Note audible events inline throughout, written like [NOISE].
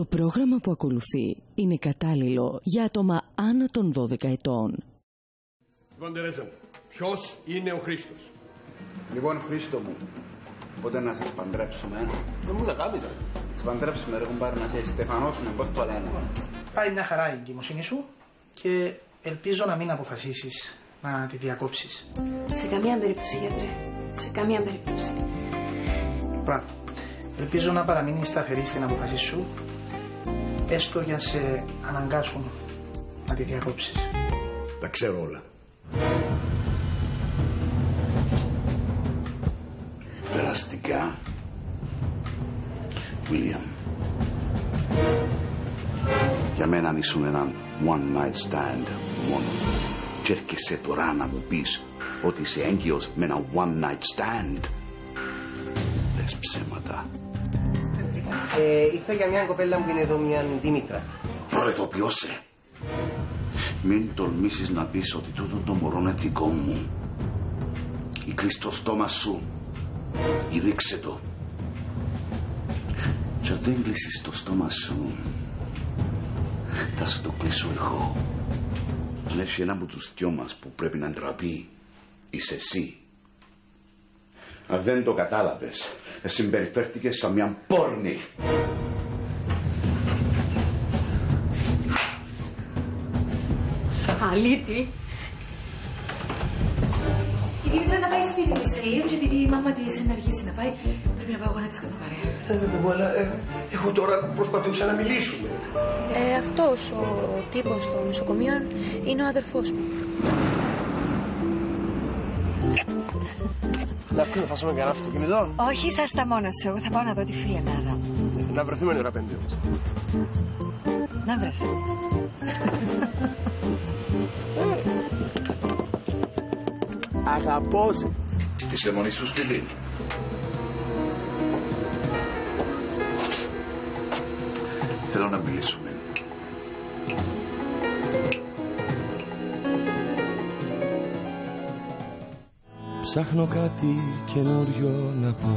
Το πρόγραμμα που ακολουθεί είναι κατάλληλο για άτομα άνω των 12 ετών. Λοιπόν, Τερέζα, ποιος είναι ο Χρήστος; Λοιπόν, Χρήστο μου, πότε να σας παντρέψουμε. Δεν μου να κάνεις, ρε. Σας παντρέψουμε, ρε κουμπάρ, να σε στεφανώσουμε, πώς το λένε; Πάει μια χαρά η εγκυμοσύνη σου και ελπίζω να μην αποφασίσεις να τη διακόψεις. Σε καμία περίπτωση, γιατρέ. Σε καμία περίπτωση. Μπράβο. Ελπίζω να παραμείνεις σταθερή στην αποφασή σου, έστω για σε αναγκάσουν να τη διακόψεις. Τα ξέρω όλα. Περαστικά. William. Για μένα ήσουν έναν one night stand μόνο. Και έρχεσαι τώρα να μου πεις ότι είσαι έγκυος με ένα one night stand. Λες ψέματα. Ε, ήρθα για μια κοπέλα που είναι εδώ, μια Δήμητρα. Προειδοποιώσαι. Μην τολμήσεις να πεις ότι τούτο το μωρό είναι δικό μου. Ή κλείς το στόμα σου. Ή ρίξε το. Και αν δεν κλείσεις το στόμα σου, θα σου το κλείσω εγώ. Αν έχει ένα από τους δυο μας που πρέπει να ντραπεί, είσαι εσύ. Αν δεν το κατάλαβες, συμπεριφέρθηκες σαν μια πόρνη. Αλήτη. Η Δήμητρα να πάει σπίτι της σε λίγο και επειδή η μάμα της είναι αργήσει να πάει, πρέπει να πάω εγώ να της κάνω παρέα. Ε, αλλά ε, εγώ τώρα προσπαθούσα να μιλήσουμε. Ε, αυτός ο τύπος των νοσοκομείων είναι ο αδερφός μου. Να πούμε, θα σούμε κανένα αυτοκίνητο. Όχι, σας τα μόνα σου. Εγώ θα πάω να δω τη φιλενάδα μου. Να βρεθούμε ώρα πέντε όμως. Να βρεθούμε. Αγαπώ σε. Είσαι μόνη σου σπίτι; Ψάχνω κάτι καινούριο να πω.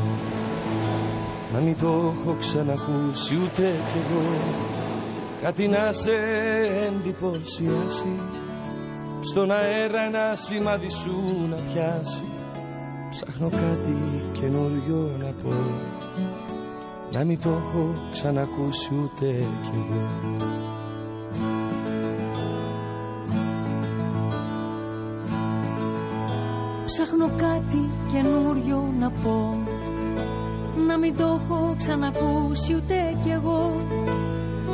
Μα μην το έχω ξανακούσει ούτε κι εγώ. Κάτι να σε εντυπωσιάσει. Στον αέρα ένα σημάδι σου να πιάσει. Ψάχνω κάτι καινούριο να πω. Να μην το έχω ξανακούσει ούτε κι εγώ Ψάχνω κάτι καινούριο να πω. Να μην το έχω ξανακούσει ούτε κι εγώ.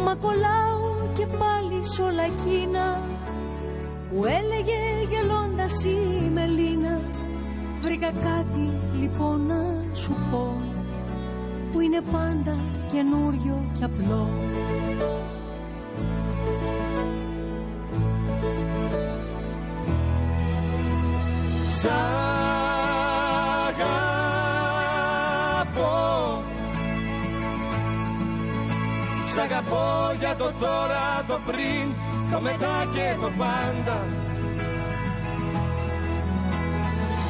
Μα κολλάω και πάλι σ' όλα εκείνα Που έλεγε γελώντας η Μελίνα. Βρήκα κάτι λοιπόν να σου πω Που είναι πάντα καινούριο και απλό Σ' αγαπώ. Σ' αγαπώ για το τώρα, το πριν, το μετά και το πάντα.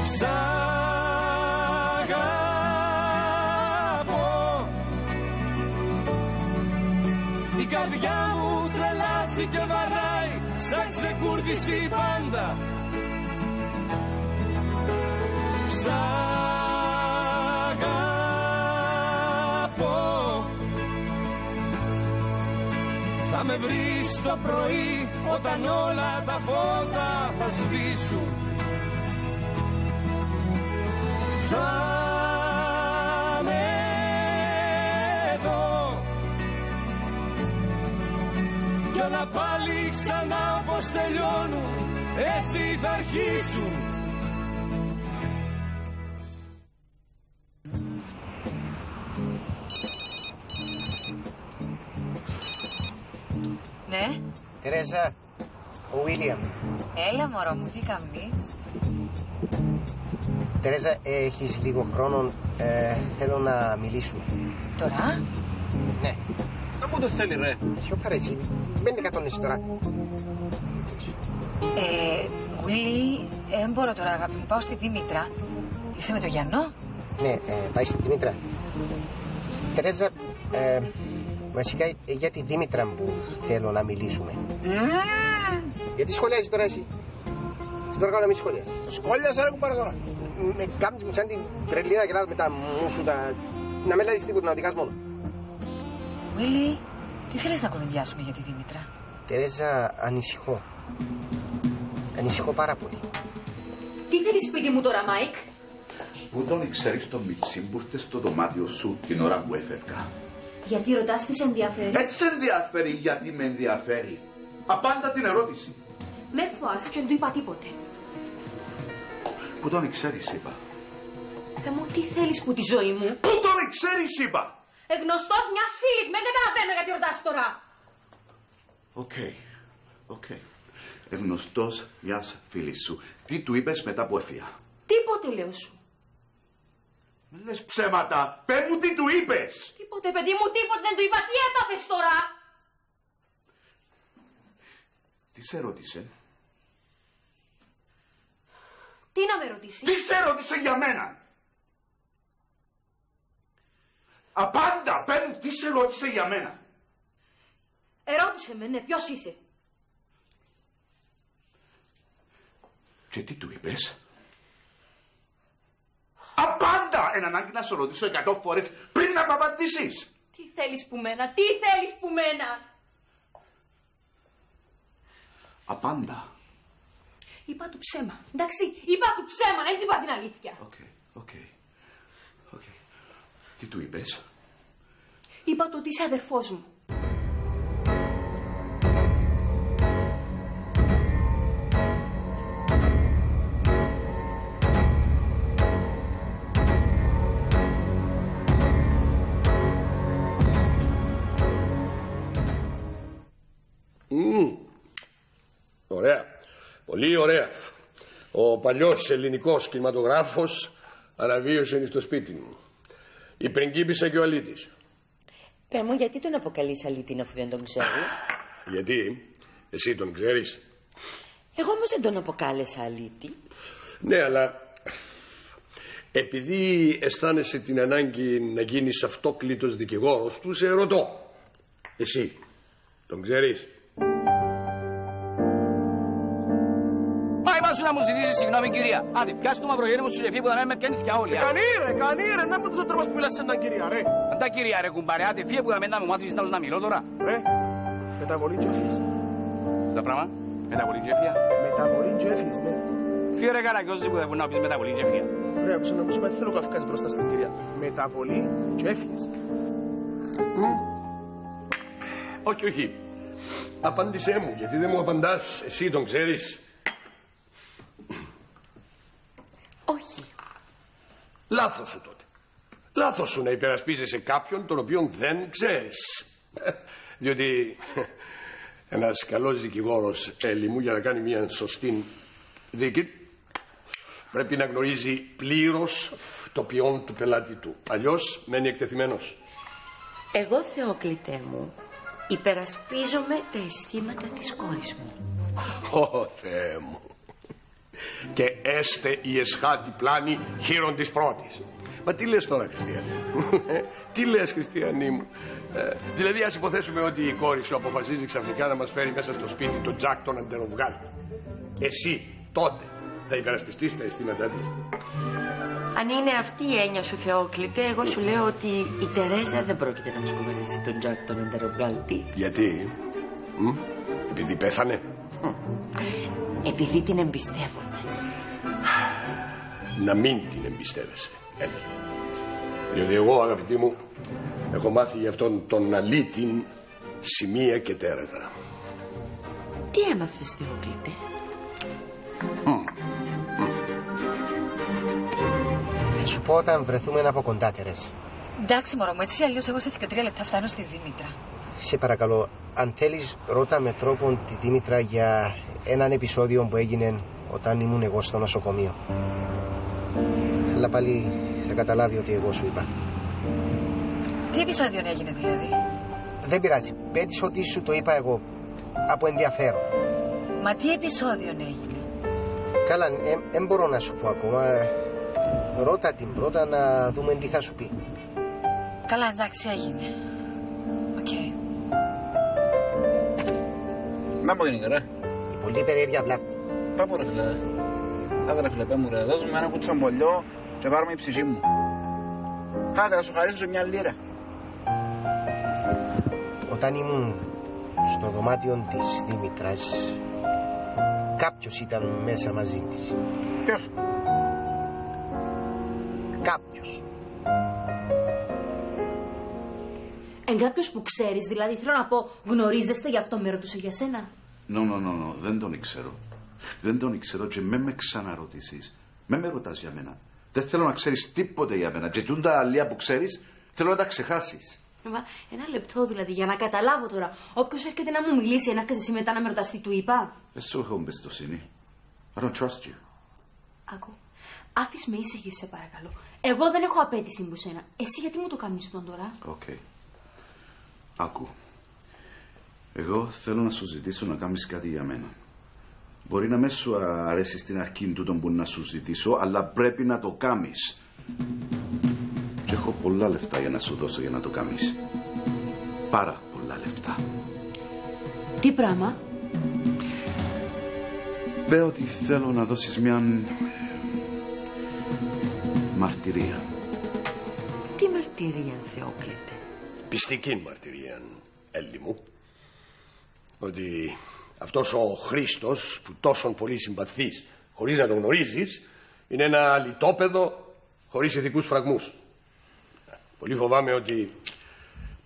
Σ' αγαπώ. Η καρδιά μου τρελάθηκε βαράει σαν ξεκούρδιστη πάντα Σ' αγαπώ. Θα με βρεις το πρωί όταν όλα τα φώτα θα σβήσουν. Θα με εδώ. Κι όλα πάλι ξανά πως τελειώνουν έτσι θα αρχίσουν Ναι, Τερέζα, ο Βίλιαμ. έλα μωρό μου, τι κάνεις; Τερέζα, έχεις λίγο χρόνο. Ε, θέλω να μιλήσουμε. Τώρα, Ναι. Να μου το θέλει, ρε. Σιωπά, ρε, εσύ. Πέντε κατώνεσαι τώρα. ε, Willy, δεν μπορώ τώρα αγάπη μου, πάω στη Δήμητρα. Είσαι με το Γιάννο; Ναι, ε, πάει στη Δημήτρα. Τερέζα, ε, Βασικά ε, για τη Δήμητρα που θέλω να μιλήσουμε; Γιατί σχολιάζει τώρα εσύ; Στην ώρα να μην σχολιάζει. Σχόλιασα ρε κουμπάρα τώρα. Με κάνεις μου σαν την τρελίνα και με τα μου σου τα... Να μεν λες τίποτα να οδηγάς μόνο. Βίλι, τι θέλεις να κουβεντιάσουμε για τη Δήμητρα; Τερέζα, ανησυχώ. Ανησυχώ πάρα πολύ. Τι θέλεις σπίτι μου τώρα, Μάικ; Πού τον ξέρεις τον Μιτσή που ήρθες στο δωμάτιο σου την ώρα που έφευγα. Γιατί ρωτάς τι σε ενδιαφέρει; Έτσι σε ενδιαφέρει γιατί με ενδιαφέρει. Απάντα την ερώτηση. Μεν φοάσαι και δεν του είπα τίποτε. Πού τον ξέρεις είπα. Πε μου, τι θέλεις που τη ζωή μου; Πού τον ξέρεις είπα. Εν γνωστός μιας φίλης, μα εν καταλαβαίνω γιατί ρωτάς τώρα. OK, OK. Εν γνωστός μιας φίλης σου. Τι του είπες μετά που έφυγα; Τίποτε λέω σου. Μεν λες ψέματα. Πε μου τι του είπες. Τίποτε, παιδί μου, τίποτε δεν του είπα. Τι έπαθες τώρα; Τι σε ρώτησε; Τι να με ρωτήσεις; Τι σε ρώτησε για μένα; Απάντα, πέ μου, τι σε ρώτησε για μένα; Ερώτησε με, ναι, ποιος είσαι; Και τι του είπες; Απάντα! Εν ανάγκη να σε ρωτήσω εκατό φορές πριν να μου απαντήσεις. Τι θέλεις που μένα, τι θέλεις που μένα; Απάντα. Είπα του ψέμα, εντάξει, είπα του ψέμα, δεν του είπα την αλήθεια. OK, OK, OK. Τι του είπες; Είπα του ότι είσαι αδερφός μου. Πολύ ωραία. Ο παλιός ελληνικός κινηματογράφος αναβίωσε στο σπίτι μου. Η πριγκίπισσα και ο αλήτης. Πε μου, γιατί τον αποκαλείς αλήτη αφού δεν τον ξέρεις; Γιατί, εσύ τον ξέρεις; Εγώ όμως δεν τον αποκάλεσα αλήτη. Ναι, αλλά επειδή αισθάνεσαι την ανάγκη να γίνεις αυτόκλητος δικηγόρος τους, σε ρωτώ. Εσύ, τον ξέρεις; Να μου ζητήσεις συγγνώμη κυρία. Άντε, πιάσ' το μαυρογέννη μου σου και φύγει που θα με πιάνει θκιά όλοι. Κανεί ρε, κανεί ρε, να μου τους ο τρόπος που μιλάς σε έναν κυρία ρε. Αν τα κυρία ρε κουμπάρε, άντε φύγε που θα με να μου μάθεις να να μιλώ τώρα. Ρε, μεταβολή και όφης. Τα πράγμα, μεταβολή και φύγα. Μεταβολή και όφης, ναι. Φύγε ρε καρακιόζη που θα να πεις μεταβολή και φύγα. Ρε, άκουσα να μου σου πάει θέλω καφκάς μπροστά στην κυρία. Μεταβολή και όφης. Όχι, όχι. Απάντησέ μου, γιατί δεν μου απαντάς. Εσύ τον ξέρεις. Όχι. Λάθος σου τότε. Λάθος σου να υπερασπίζεσαι κάποιον τον οποίον δεν ξέρεις. [LAUGHS] Διότι [LAUGHS] ένας καλός δικηγόρος Έλλη μου για να κάνει μια σωστή δίκη πρέπει να γνωρίζει πλήρως το ποιόν του πελάτη του. Αλλιώς μένει εκτεθειμένος. Εγώ, Θεόκλητέ μου, υπερασπίζομαι τα αισθήματα της κόρης μου. Ω Θεέ μου. Και έστε η εσχάτη πλάνη χείρον της πρώτης. Μα τι λες τώρα Χριστιανή; [LAUGHS] Τι λες Χριστιανή μου; Ε, Δηλαδή ας υποθέσουμε ότι η κόρη σου αποφασίζει ξαφνικά να μας φέρει μέσα στο σπίτι τον Τζακ τον Αντεροβγάλτη Εσύ τότε θα υπερασπιστείς τα αισθήματά της; Αν είναι αυτή η έννοια σου, Θεόκλητε, εγώ σου λέω ότι η Τερέζα δεν πρόκειται να μας κουβερνήσει τον Τζακ τον εντεροβγάλτη. Γιατί; Μ; Επειδή πέθανε; Επειδή την εμπιστεύομαι. Να μην την εμπιστεύεσαι Έλλη Διότι εγώ αγαπητή μου Έχω μάθει για αυτόν τον αλήτην Σημεία και τέρατα Τι έμαθες, Θεόκλητε; Θα σου πω όταν βρεθούμε από κοντά, Τερέζα. Εντάξει, μωρό μου, έτσι ή αλλιώς εγώ σε και τρία λεπτά φτάνω στη Δήμητρα. Σε παρακαλώ, αν θέλεις ρώτα με τρόπον τη Δήμητρα για έναν επεισόδιο που έγινε όταν ήμουν εγώ στο νοσοκομείο. Αλλά πάλι θα καταλάβει ότι εγώ σου είπα. Τι επεισόδιο έγινε δηλαδή; Δεν πειράζει. Πε της ότι σου το είπα εγώ. Από ενδιαφέρον. Μα τι επεισόδιο έγινε; Καλά, δεν μπορώ να σου πω ακόμα. Ρώτα την πρώτα να δούμε τι θα σου πει. Καλά, εντάξει, έγινε. OK. Okay. Να μου γίνει ρε. Η πολύ περίεργη βλάφτη. Πάμε ρε φίλε. Άντε ρε φίλε, πέ μου ρε. Ένα κουτσομπολιό και πάρουμε η ψυχή μου. Άντε, θα σου χαρίσω μια λίρα. Όταν ήμουν στο δωμάτιο της Δήμητρας, κάποιος ήταν μέσα μαζί της. Ποιος; Κάποιος. Εν κάποιος που ξέρεις, δηλαδή θέλω να πω, γνωρίζεστε γι' αυτό με ρωτούσε για σένα; No, no, no, no, δεν τον ήξερω. Δεν τον ήξερω και μεν με ξαναρωτήσεις. Μεν με ρωτάς για μένα. Δεν θέλω να ξέρεις τίποτε για μένα. Και τούντα λία που ξέρεις, θέλω να τα ξεχάσεις. Μα, ένα λεπτό δηλαδή, για να καταλάβω τώρα. Όποιος έρχεται να μου μιλήσει, να έρχεσαι εσύ μετά να με ρωτάς τι του είπα; Δεν σου έχω εμπιστοσύνη. I don't trust you. Άκου. Άφησ' με ήσυχη, σε παρακαλώ. Εγώ δεν έχω απαίτηση που σένα. Εσύ γιατί μου το κάνεις τούτον τώρα; Οκ. Άκου. Εγώ θέλω να σου ζητήσω να κάνεις κάτι για μένα. Μπορεί να μες σου αρέσει στην αρχή τούτο που να σου ζητήσω, αλλά πρέπει να το κάνεις. Και έχω πολλά λεφτά για να σου δώσω για να το κάνεις. Πάρα πολλά λεφτά. Τι πράγμα; Λέω ότι θέλω να δώσεις μια μαρτυρία. Τι μαρτυρία, Θεόκλητε; Πιστική μαρτυρία, Έλλη μου. Ότι αυτός ο Χρήστος που τόσο πολύ συμπαθείς χωρίς να τον γνωρίζεις είναι ένα λιτόπεδο χωρίς ηθικούς φραγμούς. Πολύ φοβάμαι ότι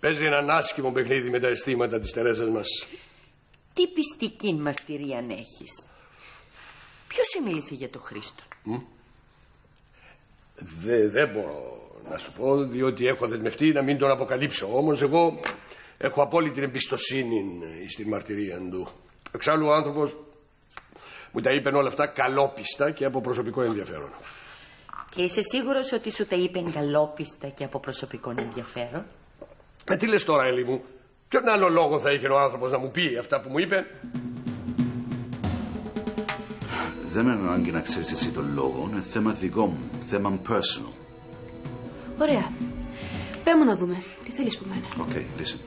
παίζει έναν άσχημο παιχνίδι με τα αισθήματα της Τερέζας μας. Τι πιστική μαρτυρία έχεις; Ποιος σου μίλησε για τον Χρήστο. Δε, δεν μπορώ να σου πω διότι έχω δεσμευτεί να μην τον αποκαλύψω. Όμως εγώ έχω απόλυτη εμπιστοσύνη στην μαρτυρία του. Εξάλλου ο άνθρωπος μου τα είπε όλα αυτά καλόπιστα και από προσωπικό ενδιαφέρον. Και είσαι σίγουρος ότι σου τα είπε καλόπιστα και από προσωπικό ενδιαφέρον; Ε, τι λες τώρα, Έλλη μου; Ποιον άλλο λόγο θα είχε ο άνθρωπος να μου πει αυτά που μου είπε; Δεν εν ανάγκη να ξέρεις εσύ τον λόγο, είναι θέμα δικό μου, θέμα personal. Ωραία. Πέ μου να δούμε. Τι θέλεις που μένα. OK, okay, listen.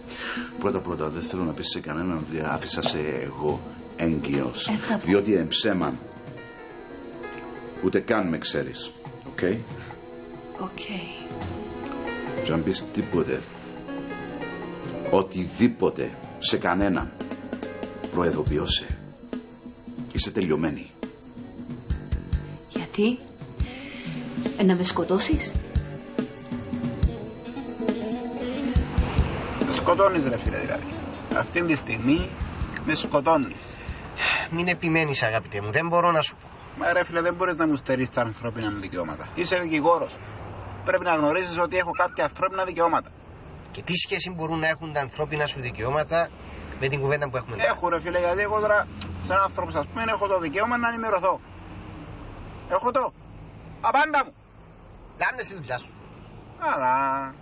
Πρώτα πρώτα δεν θέλω να πεις σε κανέναν ότι άφησα σε εγώ έγκυος. Ε, θα πω. διότι εν ψέμα. Ούτε καν με ξέρεις. OK. Okay? OK. Και αν πεις τίποτε, οτιδήποτε σε κανέναν, προεδοποιώσε. Είσαι τελειωμένη. Γιατί; Ε, να με σκοτώσεις; Σκοτώνεις ρε φίλε δηλαδή. Αυτή τη στιγμή με σκοτώνεις. Μην επιμένεις αγαπητέ μου, δεν μπορώ να σου πω. Μα ρε φίλε δεν μπορείς να μου στερείς τα ανθρώπινα μου δικαιώματα. Είσαι δικηγόρος. Πρέπει να γνωρίζεις ότι έχω κάποια ανθρώπινα δικαιώματα. Και τι σχέση μπορούν να έχουν τα ανθρώπινα σου δικαιώματα με την κουβέντα που έχουμε τώρα. Έχω ρε φίλε γιατί εγώ τώρα σαν άνθρωπος ας πούμε έχω το δικαίωμα να ενημερωθώ. Έχω το. Απάντα μου. Κάνε τη δουλειά σου. Καλά.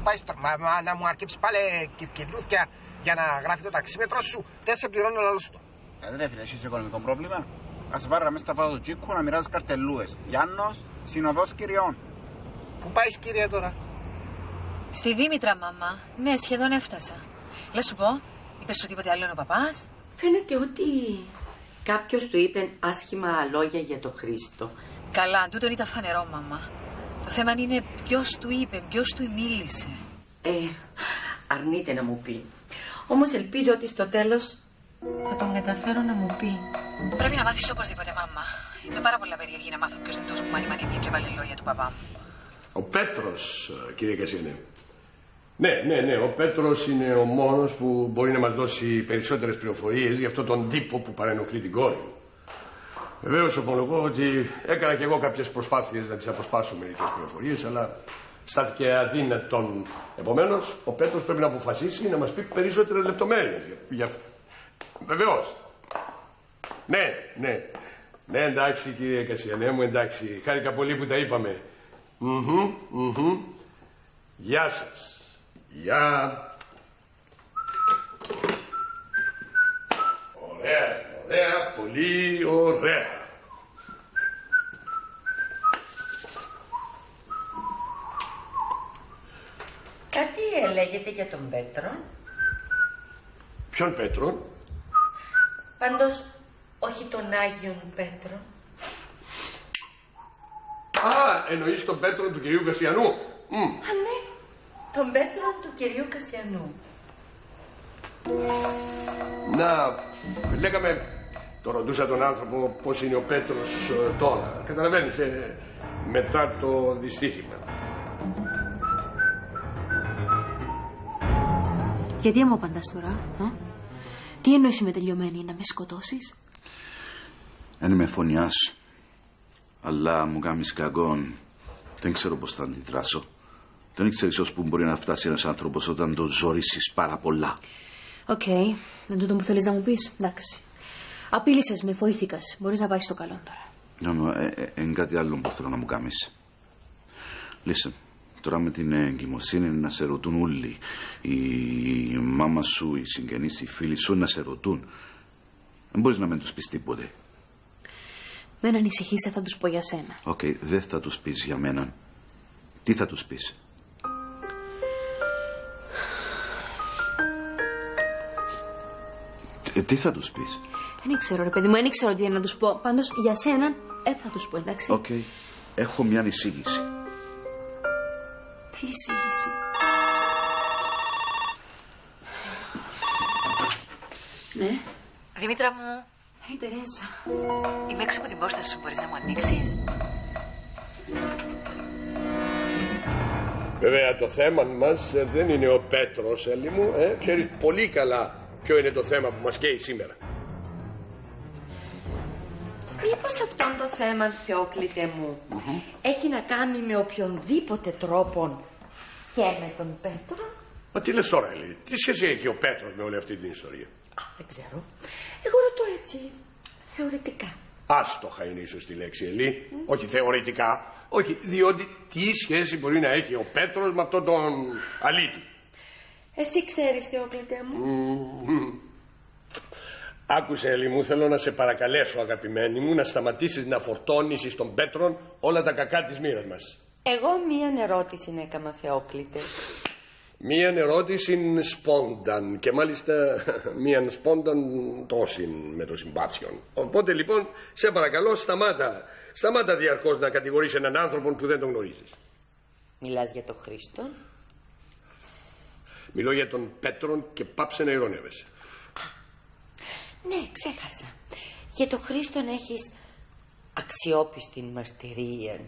Αφού πάει στο μα, μα, να μου αρκέψει πάλι κυρκυλούθια για να γράφει το ταξίμετρο σου, δεν σε πληρώνω λαλό σου. Ε, ρε φίλε, έχεις οικονομικό πρόβλημα. Ας πάρε μέσα στα φώτα του τσίκου να μοιράζεις καρτελούες. Γιάννος, συνοδός κυριών. Πού πάεις κύριε τώρα; Στη Δήμητρα, μαμά. Ναι, σχεδόν έφτασα. Λες σου πω, είπες σου τίποτε άλλο είναι ο παπάς; Φαίνεται ότι κάποιος του είπε άσχημα λόγια για τον Χρήστο. Καλά, τούτον ήταν φανερό, μαμά. Το θέμα είναι ποιος του είπε, ποιος του μίλησε. Ε, αρνείται να μου πει. Όμως ελπίζω ότι στο τέλος θα τον καταφέρω να μου πει. Πρέπει να μάθεις οπωσδήποτε, μαμά. Είμαι πάρα πολλά περίεργη να μάθω ποιος δεν του μάνι μάνι και βάλει λόγια του παπά μου. Ο Πέτρος, κύριε Κασίνε. Ναι, ναι, ναι. Ο Πέτρος είναι ο μόνος που μπορεί να μας δώσει περισσότερες πληροφορίες για αυτόν τον τύπο που παρενοχλεί την κόρη μου. Βεβαίως ομολογώ ότι έκανα και εγώ κάποιες προσπάθειες να τις αποσπάσω μερικές πληροφορίες, αλλά στάθηκε αδύνατον. Επομένως, ο Πέτρος πρέπει να αποφασίσει να μας πει περισσότερες λεπτομέρειες. Για... Βεβαίως. Ναι, ναι. Ναι, εντάξει κύριε Κασιανέ μου, εντάξει. Χάρηκα πολύ που τα είπαμε. Μμμ, μμμ. Γεια σας. Γεια. Ωραία, ωραία, πολύ ωραία. Κάτι έλεγεται για τον Πέτρο. Ποιον Πέτρον; Πάντως, όχι τον Άγιον Πέτρο. Α, εννοείς τον Πέτρον του κυρίου Κασιανού. Μμ. Α, ναι. Τον Πέτρο του κυρίου Κασιανού. Να, λέγαμε, το ρωτούσα τον άνθρωπο πώς είναι ο Πέτρος ε, τώρα. Καταλαβαίνεις, ε, μετά το δυστύχημα. Γιατί μου απαντάς τώρα, α; Τι εννοείς είμαι τελειωμένη, να με σκοτώσεις; Δεν είμαι φονιάς, αλλά μου κάνεις κακόν. Δεν ξέρω πώς θα αντιδράσω. Δεν ξέρεις ως που μπορεί να φτάσει ένας άνθρωπος όταν το ζορίσεις πάρα πολλά. OK, okay. εν τούτο που θέλεις να μου πεις, εντάξει. Απείλησες με, φοήθηκα. Μπορείς να πάει στο καλό τώρα. Να μου, ε, ε, ε, κάτι άλλο που θέλω να μου κάνεις. Listen, τώρα με την εγκυμοσύνη να σε ρωτούν όλοι. Η μάμα σου, οι συγγενείς, οι φίλοι σου να σε ρωτούν. Δεν μπορείς να μην τους πεις τίποτε. Μεν ανησυχείς, θα τους πω για σένα. Οκ, δεν θα τους πεις για μένα. Τι θα τους πεις; Ε, τι θα τους πεις; Δεν ξέρω, ρε παιδί μου, δεν ξέρω τι να τους πω. Πάντως για σένα, ε, θα τους πω, εντάξει. Οκ, έχω μια εισήγηση. Τι εισήγηση; Ναι. Δήμητρα μου, Hey, Τερέζα. είμαι έξω από την πόρτα σου. Μπορείς να μου ανοίξεις; Βέβαια το θέμα μας ε, δεν είναι ο Πέτρος, Έλλη μου. Ε; Ξέρεις πολύ καλά ποιο είναι το θέμα που μας καίει σήμερα. Μήπως αυτό το θέμα, Θεόκλητε μου, έχει να κάνει με οποιονδήποτε τρόπο και με τον Πέτρο; Μα τι λες τώρα, Έλλη; Τι σχέση έχει ο Πέτρος με όλη αυτή την ιστορία; Α, δεν ξέρω. Εγώ ρωτώ έτσι, θεωρητικά. Άστοχα είναι ίσως τη λέξη, Ελή. Όχι θεωρητικά. Όχι, διότι τι σχέση μπορεί να έχει ο Πέτρος με αυτόν τον αλήτη; Εσύ ξέρεις, Θεόκλητε μου. Μμμ. Άκουσε, Έλλη μου, θέλω να σε παρακαλέσω, αγαπημένη μου, να σταματήσεις να φορτώνεις εις τον Πέτρον όλα τα κακά της μοίρας μας. Εγώ μία ερώτηση έκανα, Θεόκλητε. Μία ερώτηση σπόνταν και μάλιστα [LAUGHS] μία σπόνταν τόση με το συμπάθιον. Οπότε λοιπόν, σε παρακαλώ, σταμάτα. Σταμάτα διαρκώς να κατηγορείς έναν άνθρωπο που δεν τον γνωρίζεις. Μιλάς για τον Χρήστο. Μιλώ για τον Πέτρον και πάψε να ειρωνεύεσαι. Ναι, ξέχασα. Για τον Χρήστον έχεις αξιόπιστη μαρτυρία.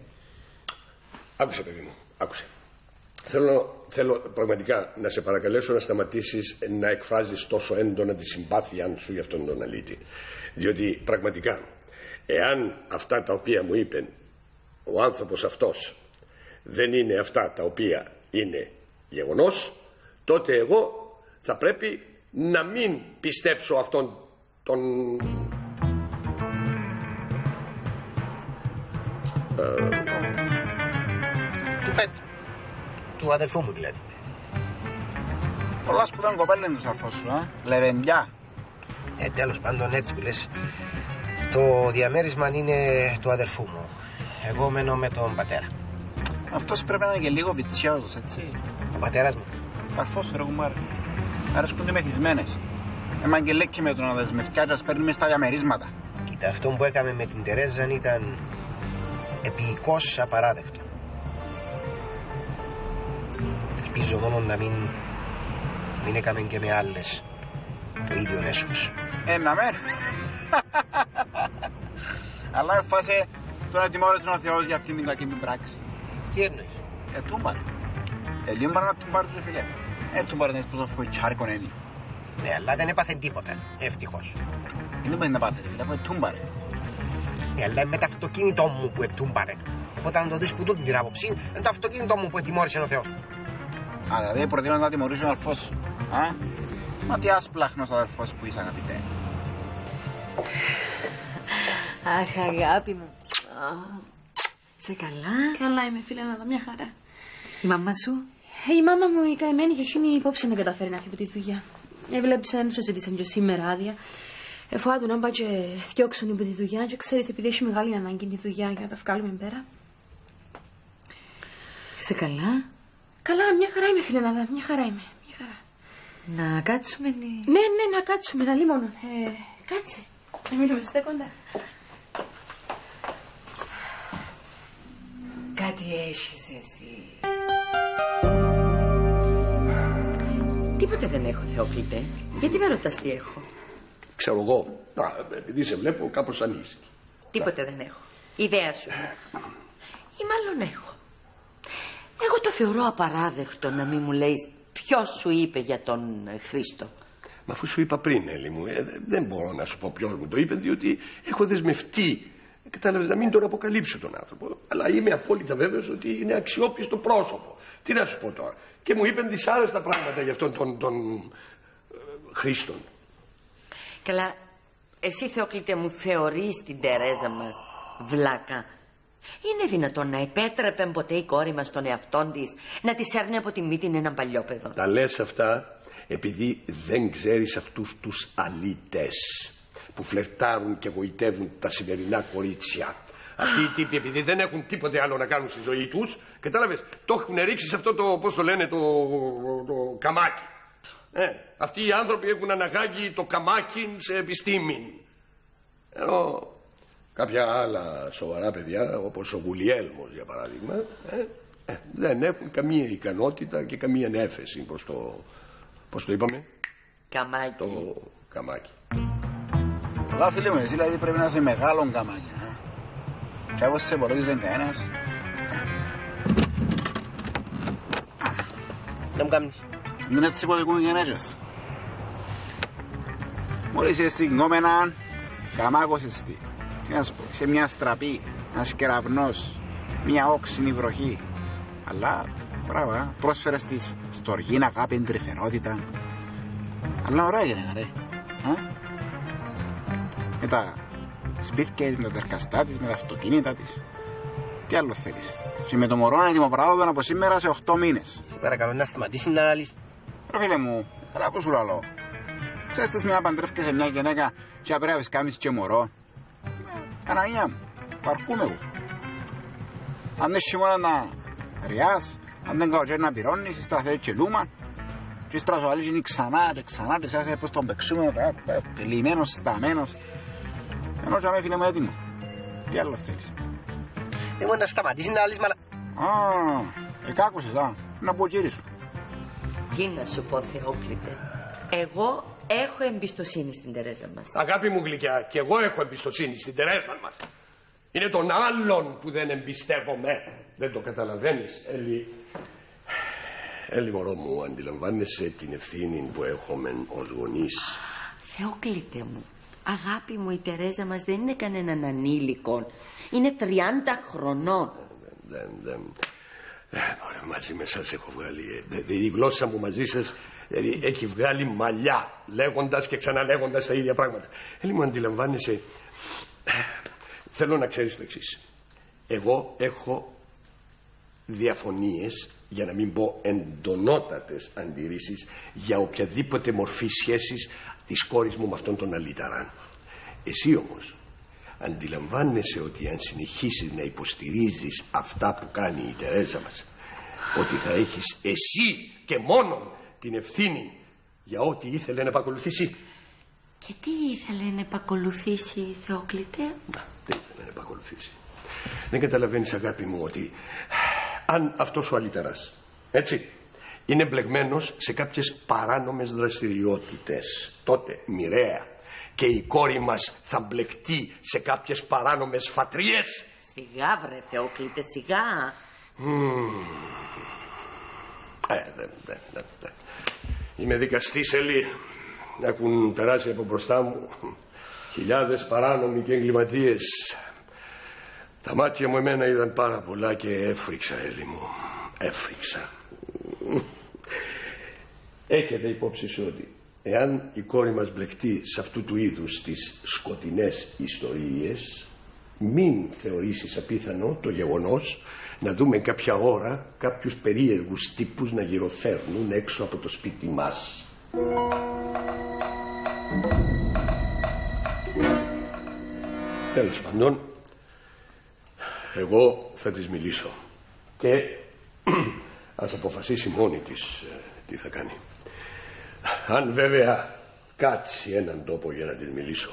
Άκουσε, παιδί μου, άκουσε. Θέλω, θέλω πραγματικά να σε παρακαλέσω να σταματήσεις να εκφράζεις τόσο έντονα τη συμπάθειά σου για αυτόν τον αλήτη. Διότι πραγματικά, εάν αυτά τα οποία μου είπε ο άνθρωπος αυτός δεν είναι αυτά τα οποία είναι γεγονός, τότε εγώ θα πρέπει να μην πιστέψω αυτόν τον... Ε, Του Πέτρου. Του αδελφού μου δηλαδή. Πολλάς σπουδαία κοπέλα είναι το σαρφό σου, α. Λεβεντιά. Ε, τέλος πάντων έτσι που λες. Το διαμέρισμα είναι του αδελφού μου. Εγώ μένω με τον πατέρα. Αυτός πρέπει να είναι και λίγο βιτσιόζος, έτσι. Ο πατέρας μου. Σαρφός σου ρε κουμάρε. Αρέσκονται μεθυσμένες. Εμάν και λέκει με τον να δεσμευτικά και ας παίρνει μες στα διαμερίσματα. Κοίτα, αυτό που έκαμε με την Τερέζα ήταν επίοικος απαράδεκτο. Ελπίζω μόνο να μην, μην έκαμε και με άλλες το ίδιο έσχος. Ένα μέρ. Αλλά εφάσε τώρα τιμώρησε ο Θεός για αυτήν την κακή του πράξη. Τι εννοείς; Ε, τούμπαρε. Ε, λίγο να του πάρει ρε φίλε. Ε, του πάρει να πόσο φοητσάρικον είναι. Ναι, αλλά δεν έπαθε τίποτα. Ευτυχώς. Είναι που είναι να πάτε ρε φίλε, αφού τούμπαρε. Ναι, αλλά με το αυτοκίνητό μου που ετούμπαρε. Οπότε αν το δεις που τούτη την άποψη, είναι το αυτοκίνητό μου που ετιμώρησε ο Θεός. Α, δηλαδή προτείνω να τιμωρήσει ο αδερφός σου. Α, μα τι άσπλαχνος αδερφός που είσαι αγαπητέ. Αχ, αγάπη μου. Σε καλά; Καλά είμαι, φίλε, να δω μια χαρά. Η μαμά σου; Ε, η μάμα μου η καημένη και εκείνη υπόψη δεν καταφέρει να έρθει από τη δουλειά. Έβλεψε, δεν σου ζήτησαν και σήμερα άδεια. Εφοάτου να πάει και θιώξουν από τη δουλειά και ξέρεις επειδή έχει μεγάλη ανάγκη τη δουλειά για να τα βγάλουμε πέρα. Σε καλά; Καλά, μια χαρά είμαι φίλε Νάδα, μια χαρά είμαι. Μια χαρά. Να κάτσουμε, ναι. Ναι, ναι, να κάτσουμε, να λίμωνο. Ε, κάτσε. Να μείνουμε στέκοντα. Κάτι έχεις εσύ. Τίποτε δεν έχω, Θεόκλητε. Γιατί με ρωτάς τι έχω; Ξέρω εγώ. Α, επειδή σε βλέπω κάπως ανήσυχη. Τίποτε δεν έχω. Ιδέα σου είναι. Ή μάλλον έχω. Εγώ το θεωρώ απαράδεκτο να μην μου λέει ποιος σου είπε για τον ε, Χρήστο. Μα αφού σου είπα πριν, Έλλη μου, ε, δε- δεν μπορώ να σου πω ποιος μου το είπε, διότι έχω δεσμευτεί. Κατάλαβες να μην τον αποκαλύψω τον άνθρωπο. Αλλά είμαι απόλυτα βέβαιος ότι είναι αξιόπιστο πρόσωπο. Τι να σου πω τώρα. Και μου είπε δυσάρεστα πράγματα για αυτόν τον, τον ε, Χρήστον. Καλά, εσύ Θεόκλητε μου θεωρείς την Τερέζα μας βλάκα. Είναι δυνατόν να επέτρεπε ποτέ η κόρη μας τον εαυτόν της να τη σέρνει από τη μύτη έναν παλιόπαιδο. Τα λες αυτά επειδή δεν ξέρεις αυτούς τους αλήτες που φλερτάρουν και γοητεύουν τα σημερινά κορίτσια. Αυτοί οι τύποι επειδή δεν έχουν τίποτε άλλο να κάνουν στη ζωή τους, κατάλαβες, το έχουν ρίξει σε αυτό το, πώς το λένε, το, το καμάκι. Ε, αυτοί οι άνθρωποι έχουν αναγάγει το καμάκι σε επιστήμη. Ενώ κάποια άλλα σοβαρά παιδιά, όπως ο Γουλιέλμος για παράδειγμα, ε, ε, δεν έχουν καμία ικανότητα και καμία έφεση προς το, πώς το είπαμε, Καμάκι. το καμάκι. Αλλά φίλε μου, εσύ δηλαδή πρέπει να είσαι μεγάλο καμάκι. Ε. Και όπως σε εμπορεύεις δεν κανένας. Να μου κάνεις. Δεν έτσι υποδικούν οι γενέτσες. Μόλις είσαι στην κόμενα, καμάκος είσαι. Τι να σου πω, είσαι μια στραπή, ένας κεραυνός, μια όξινη βροχή. Αλλά, μπράβο, ε, πρόσφερες της στοργήν, αγάπη, τρυφερότητα. Αλλά ωραία γυναίκα, ρε. Ε; Με τα σπίτια της, με τα τερκαστά της, με τα αυτοκίνητα της. Τι άλλο θέλεις. Και με το μωρό έτοιμο παράδοτο από σήμερα σε 8 μήνες. Σε παρακαλώ να σταματήσει να αναλύσει. Ρε φίλε μου, αλλά πώς σου λαλώ. Ξέρεις τις μια παντρεύκεσαι μια γυναίκα και απρέπεις κάμεις και μωρό. Αναγία μου, παρκούμε εγώ. Αν δεν χειμώνα να ριάς, αν δεν καλοκαίρι να πυρώνεις, ύστερα θέλει και λούμα. Και ύστερα σου αλείς είναι ξανά και ξανά και σας πως τον παίξουμε, ε, ε, πελημένος, σταμένος. Ενώ και αμέ φίλε μου έτοιμος. Τι άλλο θέλεις. Δεν μπορεί να σταματήσει να αναλύσει μαλα... Α, εκάκουσες, α, να πω κύριε σου. Τι να σου πω Θεόκλητε. Εγώ έχω εμπιστοσύνη στην Τερέζα μας. Αγάπη μου γλυκιά, και εγώ έχω εμπιστοσύνη στην Τερέζα μας. Είναι τον άλλον που δεν εμπιστεύομαι. Δεν το καταλαβαίνεις, Έλλη. Έλλη μωρό μου, αντιλαμβάνεσαι την ευθύνη που έχουμε ως γονείς. Θεόκλητε μου, αγάπη μου η Τερέζα μας δεν είναι κανέναν ανήλικο. Είναι 30 χρονών. Δεν, δεν. Ε, μωρέ, μαζί με σας έχω βγάλει. ε, δε- δε- η γλώσσα μου μαζί σας δηλαδή, έχει βγάλει μαλλιά, λέγοντας και ξαναλέγοντας τα ίδια πράγματα. Έλλη μου, αντιλαμβάνεσαι. ε, θέλω να ξέρεις το εξής. Εγώ έχω διαφωνίες, για να μην πω εντονότατες αντιρρήσεις, για οποιαδήποτε μορφή σχέσης της κόρης μου με αυτόν τον Αλίταραν. Εσύ όμως αντιλαμβάνεσαι ότι αν συνεχίσεις να υποστηρίζεις αυτά που κάνει η Τερέζα μας, ότι θα έχεις εσύ και μόνον την ευθύνη για ό,τι ήθελε να επακολουθήσει. Και τι ήθελε να επακολουθήσει Θεόκλητε; Δεν ήθελε να επακολουθήσει. Δεν καταλαβαίνεις αγάπη μου ότι αν αυτός ο αλύτερας, έτσι, είναι μπλεγμένος σε κάποιες παράνομες δραστηριότητες, τότε μοιραία και η κόρη μας θα μπλεχτεί σε κάποιες παράνομες φατρίες. Σιγά βρε Θεόκλητε, σιγά. Μμμ. Ε, δεν, δεν, δεν, δεν. Είμαι δικαστής, Ελί. Έχουν περάσει από μπροστά μου χιλιάδες παράνομοι και εγκληματίες. Τα μάτια μου εμένα είδαν πάρα πολλά και έφρυξα, Έλλη μου. Έφρυξα. Έχετε υπόψη σου ότι εάν η κόρη μας μπλεχτεί σε αυτού του είδους τις σκοτεινές ιστορίες, μην θεωρήσεις απίθανο το γεγονός να δούμε κάποια ώρα κάποιους περίεργους τύπους να γυροθέρνουν έξω από το σπίτι μας. Τέλος πάντων, εγώ θα της μιλήσω και ας αποφασίσει μόνη της ε, τι θα κάνει. Αν βέβαια κάτσει έναν τόπο για να την μιλήσω.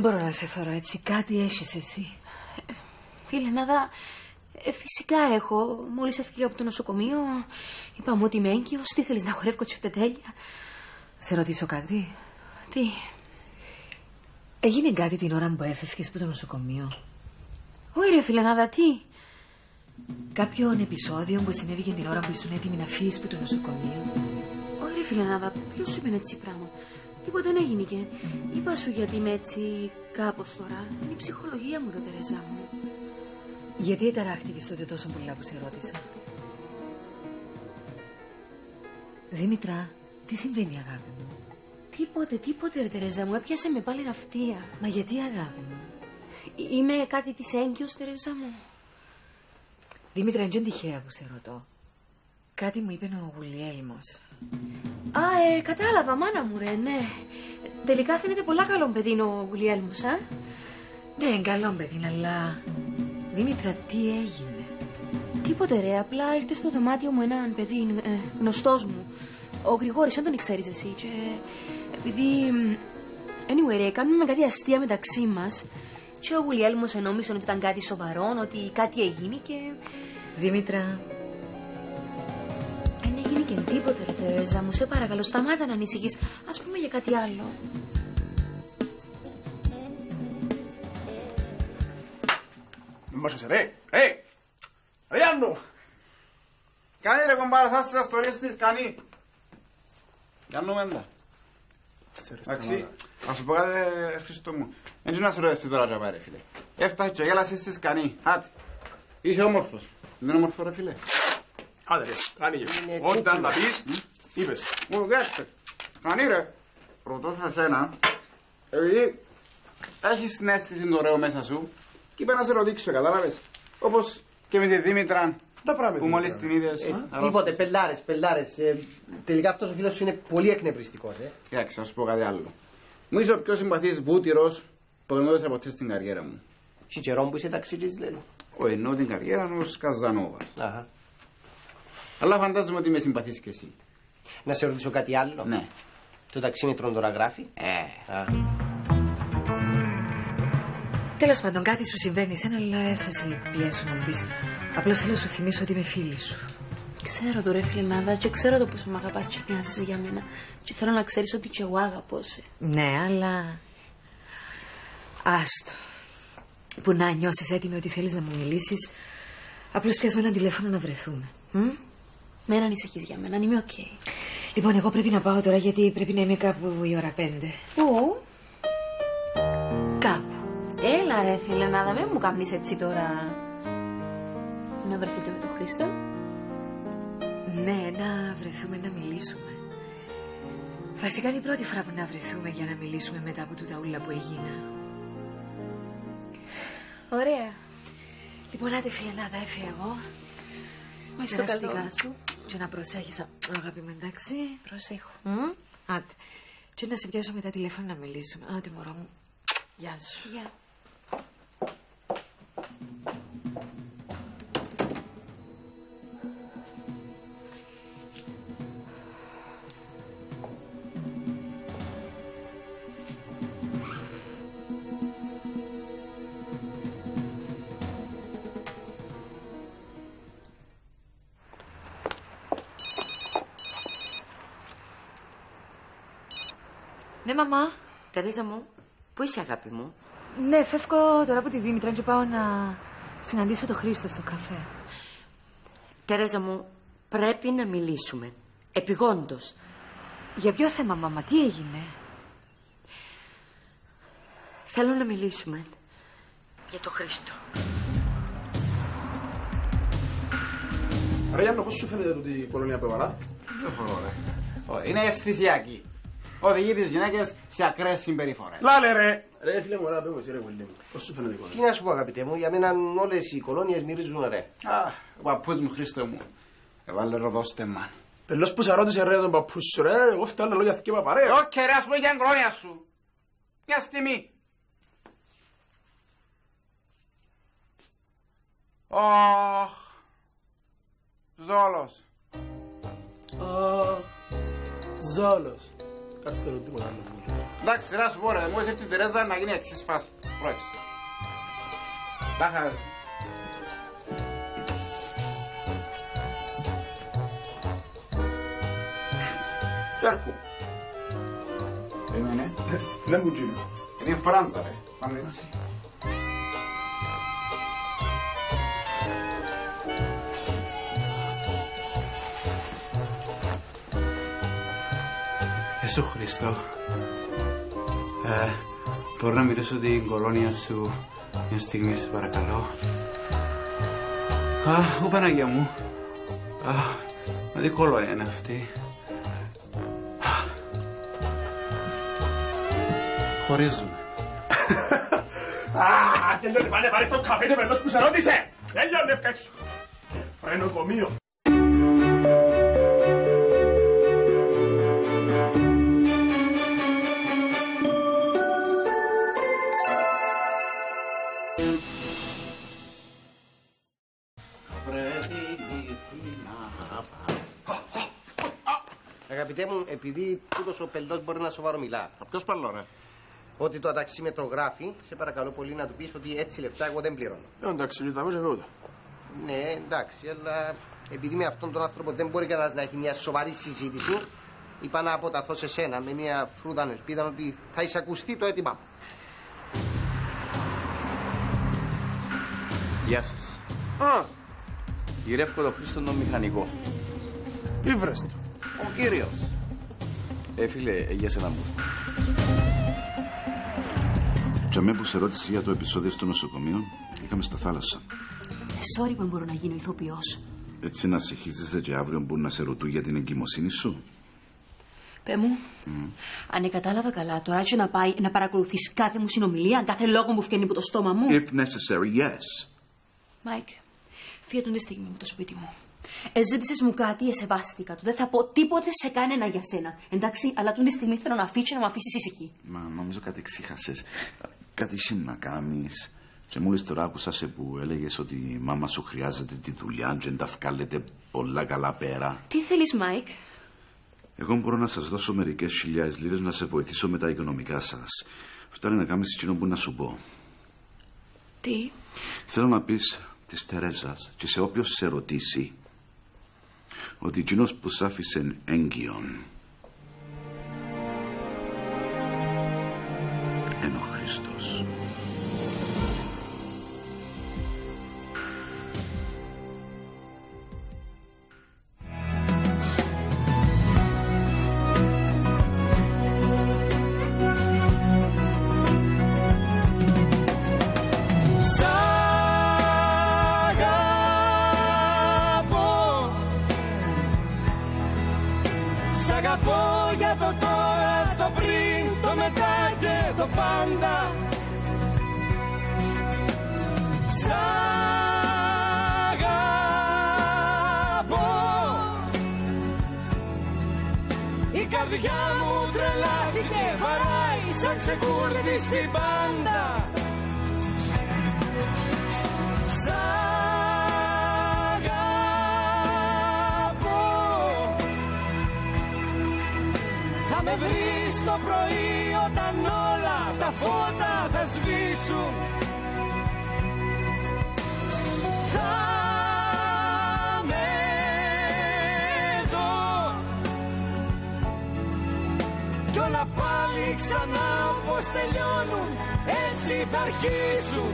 Δεν μπορώ να σε θεωρώ έτσι. Κάτι έχεις εσύ. Φίλε, Νάδα, ε, φυσικά έχω. Μόλις έφυγα από το νοσοκομείο, είπαμε ότι είμαι έγκυος. Τι θέλεις να χορεύω τσιφτετέλια; Σε ρωτήσω κάτι. Τι, Έγινε κάτι την ώρα που έφευγες από το νοσοκομείο; όχι ρε φίλε, Νάδα, τι; Κάποιον επεισόδιο που συνέβηκε την ώρα που ήσουν έτοιμη να φύγεις από το νοσοκομείο; Όχι ρε φίλε, Νάδα, ποιος σου είπε έτσι πράγμα; Τίποτα δεν έγινε και είπα σου γιατί είμαι έτσι κάπως τώρα. Είναι η ψυχολογία μου, ρε Τερεζά μου. Γιατί εταράχτηκες τότε τόσο πολλά που σε ρώτησα; Δήμητρα, τι συμβαίνει αγάπη μου; Τίποτε, τίποτε ρε Τερεζά μου, έπιασε με πάλι ναυτία. Μα γιατί αγάπη μου; Ε, Είμαι κάτι της έγκυος, Τερεζά μου. Δήμητρα, είναι τυχαία που σε ρωτώ. Κάτι μου είπε ο Γουλιέλμος. Α, ε, κατάλαβα, μάνα μου, ρε, ναι. Τελικά φαίνεται πολλά καλό παιδί είναι ο Γουλιέλμος, α. Ναι, καλό παιδί, αλλά... Δήμητρα, τι έγινε; Τίποτε, ρε, απλά ήρθε στο δωμάτιο μου ένα παιδί ε, γνωστός μου. Ο Γρηγόρης, αν τον ξέρεις εσύ. Και επειδή. μ, Anyway, ρε, κάνουμε κάτι αστεία μεταξύ μας. Και ο Γουλιέλμος ενόμισε ότι ήταν κάτι σοβαρό, ότι κάτι έγινε και. Δήμητρα, Δεν έγινε και τίποτε, ρε Τερέζα μου. Σε παρακαλώ, σταμάτα να ανησυχείς. Ας πούμε για κάτι άλλο. Μην μας ρε! Ρε! Ρε Άννο! Κάνει ρε κομπάρα, θα στις αστορίες της, κάνει. Κάνουμε τα. Εντάξει, να σου πω κάτι, ε, Χριστό μου. Έτσι να σε ρωτήσει τώρα, τζαπά, ρε φίλε. Έφτασε και γέλασες της, κάνει. Άτε. Είσαι όμορφος. Δεν είναι όμορφο, ρε φίλε. Άντε ρε, άνοιγε. Όταν να πεις, είπες. Μου δέστε. Κάνει ρε. Ρωτώ σε σένα. Επειδή έχεις την αίσθηση του ωραίου μέσα σου και είπα να σε ρωτήσω, κατάλαβες. Όπως και με τη Δήμητρα που μόλις την είδες. Ε, αρρώστησε. τίποτε, πελάρες, πελάρες. τελικά αυτός ο φίλος σου είναι πολύ εκνευριστικός. Ε. Κοίταξε, να σου πω κάτι άλλο. Μου είσαι ο πιο συμπαθής βούτυρος που γνώρισα ποτέ στην καριέρα μου. Σιτσερόν που είσαι ταξίτζης δηλαδή. Ο εννοώ την καριέρα ενός Καζανόβας. Αλλά φαντάζομαι ότι με συμπαθείς κι εσύ. Να σε ρωτήσω κάτι άλλο. Ναι. Το ταξίμετρο τώρα γράφει. Ε. Α. Τέλος πάντων, κάτι σου συμβαίνει εσένα, αλλά δεν θα σε πιέσω να μου πεις. Απλώς θέλω να σου θυμίσω ότι είμαι φίλη σου. Ξέρω το ρε φιλενάδα και ξέρω το πόσο μ' αγαπάς και νοιάζεσαι για μένα. Και θέλω να ξέρεις ότι και εγώ αγαπώ σε. Ναι, αλλά. Άστο. Που να νιώσεις έτοιμη ότι θέλεις να μου μιλήσεις. Απλώς πιάσε μου ένα τηλέφωνο να βρεθούμε. Μ; Μην ανησυχείς για μένα, είμαι οκ. Λοιπόν, εγώ πρέπει να πάω τώρα γιατί πρέπει να είμαι κάπου η ώρα πέντε. Πού; Κάπου. Έλα ρε φιλενάδα, μην μου κάνεις έτσι τώρα. Να βρεθείτε με τον Χρήστο. Ναι, να βρεθούμε να μιλήσουμε. Βασικά είναι η πρώτη φορά που να βρεθούμε για να μιλήσουμε μετά από τούτα ούλα που έγινα. Ωραία. Λοιπόν, άντε φιλενάδα, έφυγα εγώ. Μα στο καλό. Περαστικά σου. Και να προσέχεις, α- αγάπη μου, εντάξει. Προσέχω. Μμ, Άντε. Και να σε πιάσω μετά τηλέφωνο να μιλήσουμε. Άντε, μωρό μου. Γεια σου. Γεια. Ναι, μαμά. Τερίζα μου, πού είσαι αγάπη μου; Ναι, φεύγω τώρα από τη Δήμητρα και πάω να συναντήσω τον Χρήστο στο καφέ. Τερέζα μου, πρέπει να μιλήσουμε. Επιγόντως. Για ποιο θέμα, μαμά, τι έγινε; Θέλω να μιλήσουμε. Για το Χρήστο. Ρε Γιάννο, πώς σου φαίνεται τούτη η κολονία που έβαλα. Δεν μπορώ, ρε. Ω, Είναι αισθησιακή. Οδηγεί τις γυναίκες σε ακραίες συμπεριφορές. Λάλε ρε. Ρε φίλε μου, ωραία, πέμπω εσύ ρε κολλή μου. Πώς σου φαίνεται η Τι κολονία. να σου πω αγαπητέ μου, για μένα όλες οι κολόνιες μυρίζουν ρε. Α, ο παππούς μου Χρήστο μου. Έβαλε ροδόστεμα. Πελός που σε ρώτησε ρε τον παππούς σου ρε, εγώ φτάνω λόγια θυκεύα παρέα. Οκ, ρε, ας πούμε για εγγρόνια σου. Μια στιγμή. Ωχ. Ζόλος. Αχ, Ζόλος. Κάτι θέλω τίποτα άλλο. Εντάξει, να σου πω ρε, μόλις έρθει η Τερέζα να γίνει εξής φάση. Πρόεξε. Τάχα. Γιάρκο. Περίμενε. Δεν μου γίνει. Είναι Φράντζα ρε. Πάμε έτσι. Ιησού Χριστό. Ε, μπορώ να μιλήσω την κολόνια σου μια στιγμή, σε παρακαλώ. Αχ, ο Παναγία μου. Αχ, μα τι κολόνια είναι αυτή. Χωρίζουμε. Α, τέλειωνε πάνε πάρε στο καφέ του πελός που σε ρώτησε. Τέλειωνε ευκά έξω. Αγαπητέ μου, επειδή τούτος ο πελτός μπορεί να σοβαρό μιλά. Ποιος παλό ρε. Ότι το ταξίμετρο γράφει, σε παρακαλώ πολύ να του πεις ότι έτσι λεφτά εγώ δεν πληρώνω. Ε, εντάξει, λίτα μου σε βέουτα. Ναι, εντάξει, αλλά επειδή με αυτόν τον άνθρωπο δεν μπορεί κανένας να έχει μια σοβαρή συζήτηση, είπα να αποταθώ σε σένα με μια φρούδα ελπίδα ότι θα εισακουστεί το αίτημά μου. Γεια σας. Α, Γυρεύω το Χρήστο τον μηχανικό. ή βρες το. Ο κύριος. Ε, φίλε, ε, για σένα μου. Και με που σε ρώτησε για το επεισόδιο στο νοσοκομείο, είχαμε στα θάλασσα. Ε, sorry που δεν μπορώ να γίνω ηθοποιός. Έτσι να σε χίζεσαι και αύριο μπορεί να σε ρωτούν για την εγκυμοσύνη σου. Πε μου, αν κατάλαβα καλά, τώρα έτσι να πάει να παρακολουθείς κάθε μου συνομιλία, κάθε λόγο που βγαίνει από το στόμα μου. If necessary, yes. Μάικ, φύγε τούντη στιγμή που το σπίτι μου. Εζήτησες μου κάτι, εσεβάστηκα του. Δεν θα πω τίποτε σε κανένα για σένα. Εντάξει, αλλά τούντη στιγμή θέλω να φύγει να με αφήσεις ήσυχη. Μα νομίζω κάτι ξίχασες. Κάτι είσαι να κάνεις. Και μόλις τώρα άκουσα σε που έλεγες ότι η μάμα σου χρειάζεται τη δουλειά και τα βγάλετε πολλά καλά πέρα. Τι θέλεις, Μάικ; Εγώ μπορώ να σας δώσω μερικές χιλιάδες λίρες να σε βοηθήσω με τα οικονομικά σας. Φτάνει να κάνεις εκείνο που να σου πω. Τι; Θέλω να πεις της Τερέζας και σε όποιος σε ρωτήσει ότι εκείνος που σ' άφησε έγκυον καρδιά μου τρελάθηκε, βαράει σαν ξεκούρδι στην πάντα. Σ' αγαπώ. Θα με βρεις το πρωί όταν όλα τα φώτα θα σβήσουν ξανά όπως τελειώνουν έτσι θα αρχίσουν